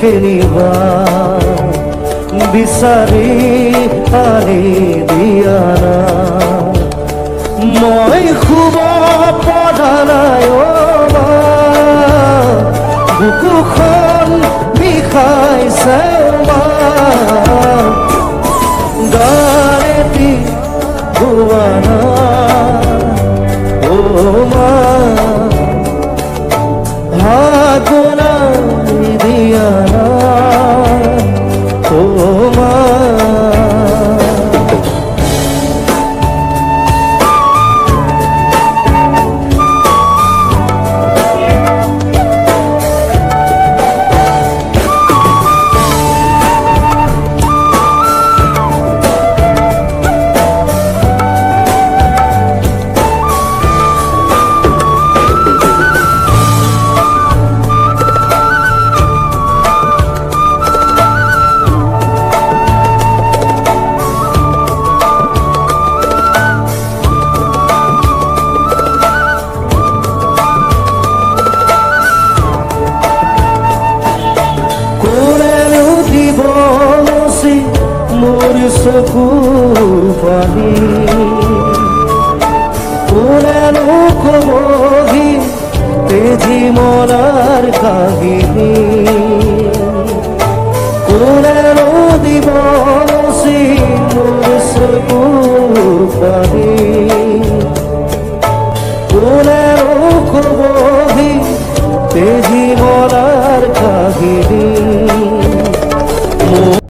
কেনিবা বিচাৰি আনি দিয়া মই শুব পৰা নাই। বুকুখন বিষাইছে মা গাড়ীটি চকুৰ পানী কোনেনো কবহি তেজি মনাৰ কাহিনী দিব মচি মোৰ চকুৰ পানী